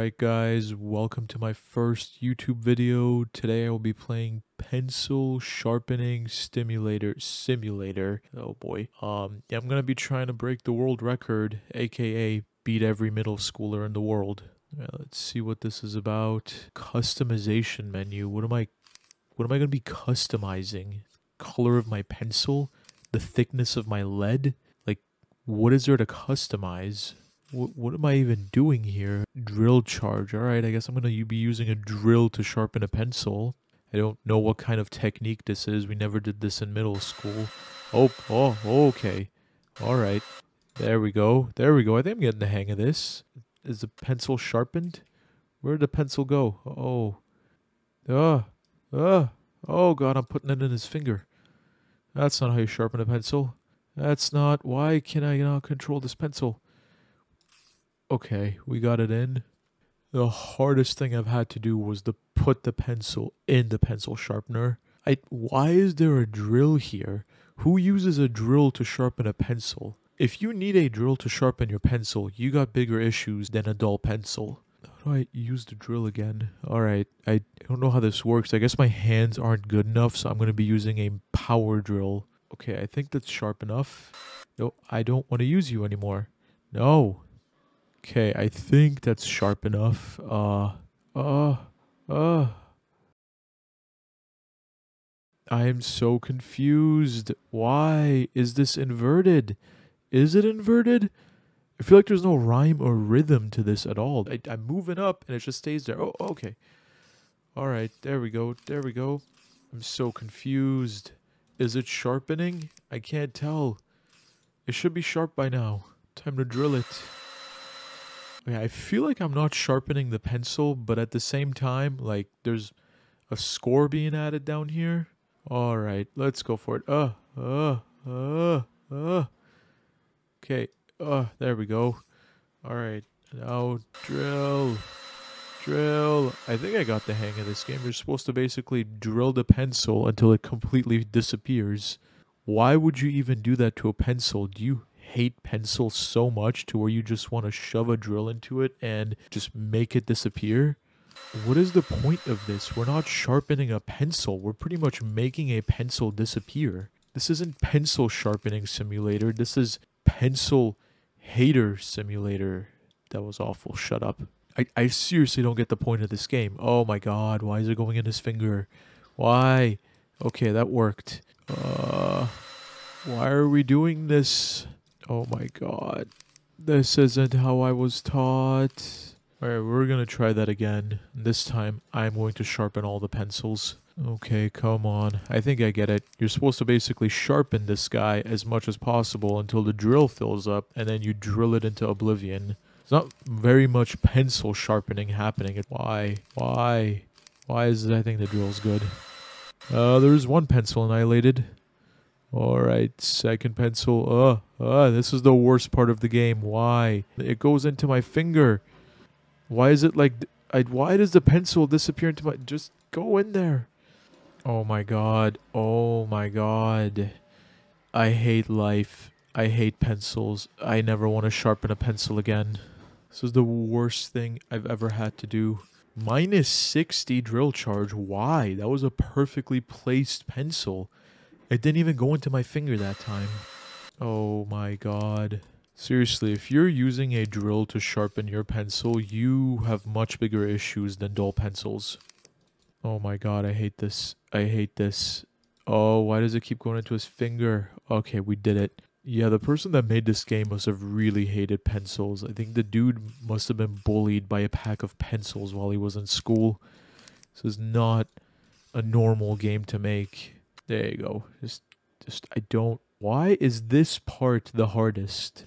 Alright guys, welcome to my first YouTube video. Today I will be playing Pencil Sharpening Stimulator Simulator. Oh boy. Um, yeah, I'm gonna be trying to break the world record, aka beat every middle schooler in the world. Yeah, let's see what this is about. Customization menu. What am I what am I gonna be customizing? Color of my pencil? The thickness of my lead? Like what is there to customize? What, am I even doing here? Drill charge. All right, I guess I'm going to be using a drill to sharpen a pencil. I don't know what kind of technique this is. We never did this in middle school. Oh, oh, okay. All right. There we go. There we go. I think I'm getting the hang of this. Is the pencil sharpened? Where did the pencil go? Oh. Ah. Ah. Oh, God, I'm putting it in his finger. That's not how you sharpen a pencil. That's not... Why can I not control this pencil? Okay, we got it in. The hardest thing I've had to do was to put the pencil in the pencil sharpener. I why is there a drill here? Who uses a drill to sharpen a pencil? If you need a drill to sharpen your pencil, you got bigger issues than a dull pencil. How do I use the drill again? Alright, I don't know how this works. I guess my hands aren't good enough, so I'm going to be using a power drill. Okay, I think that's sharp enough. No, I don't want to use you anymore. No, Okay, I think that's sharp enough. Uh, uh, uh. I am so confused. Why is this inverted? Is it inverted? I feel like there's no rhyme or rhythm to this at all. I, am moving up and it just stays there. Oh, okay. All right, there we go. There we go. I'm so confused. Is it sharpening? I can't tell. It should be sharp by now. Time to drill it. Okay, I feel like I'm not sharpening the pencil, but at the same time, like there's a score being added down here. All right, let's go for it. Uh, uh, uh, uh. Okay, uh, there we go. All right, now drill, drill. I think I got the hang of this game. You're supposed to basically drill the pencil until it completely disappears. Why would you even do that to a pencil? Do you hate pencil so much to where you just want to shove a drill into it and just make it disappear? What is the point of this? We're not sharpening a pencil. We're pretty much making a pencil disappear. This isn't pencil sharpening simulator. This is pencil hater simulator. That was awful. Shut up. I, I seriously don't get the point of this game. Oh my god, why is it going in his finger? Why? Okay, that worked. Uh, why are we doing this? Oh my god. This isn't how I was taught. Alright, we're gonna try that again. This time, I'm going to sharpen all the pencils. Okay, come on. I think I get it. You're supposed to basically sharpen this guy as much as possible until the drill fills up, and then you drill it into oblivion. It's not very much pencil sharpening happening. Why? Why? Why is it I think the drill's good? Uh, there's one pencil annihilated. Alright, second pencil. Uh, uh, this is the worst part of the game. Why? It goes into my finger. Why is it like... I, why does the pencil disappear into my... Just go in there. Oh my god. Oh my god. I hate life. I hate pencils. I never want to sharpen a pencil again. This is the worst thing I've ever had to do. Minus 60 drill charge. Why? That was a perfectly placed pencil. It didn't even go into my finger that time. Oh my god. Seriously, if you're using a drill to sharpen your pencil, you have much bigger issues than dull pencils. Oh my god, I hate this. I hate this. Oh, why does it keep going into his finger? Okay, we did it. Yeah, the person that made this game must have really hated pencils. I think the dude must have been bullied by a pack of pencils while he was in school. This is not a normal game to make. There you go. Just, just, I don't. Why is this part the hardest?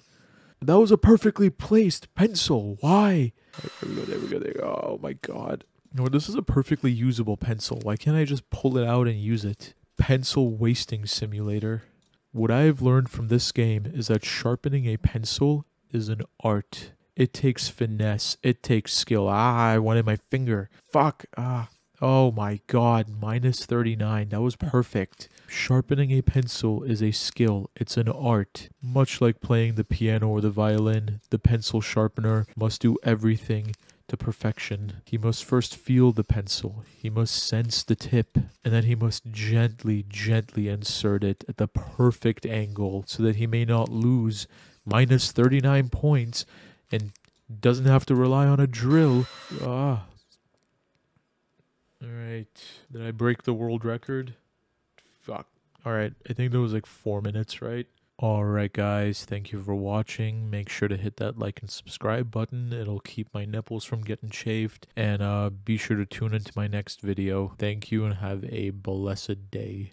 That was a perfectly placed pencil. Why? There we go. There we go. There we go. Oh my god. No, this is a perfectly usable pencil. Why can't I just pull it out and use it? Pencil wasting simulator. What I have learned from this game is that sharpening a pencil is an art. It takes finesse. It takes skill. Ah, I wanted my finger. Fuck. Ah. Oh my god, minus 39. That was perfect. Sharpening a pencil is a skill, it's an art. Much like playing the piano or the violin, the pencil sharpener must do everything to perfection. He must first feel the pencil, he must sense the tip, and then he must gently, gently insert it at the perfect angle so that he may not lose minus 39 points and doesn't have to rely on a drill. Ah. Alright. Did I break the world record? Fuck. Alright. I think that was like four minutes, right? Alright, guys. Thank you for watching. Make sure to hit that like and subscribe button. It'll keep my nipples from getting chafed. And uh, be sure to tune into my next video. Thank you and have a blessed day.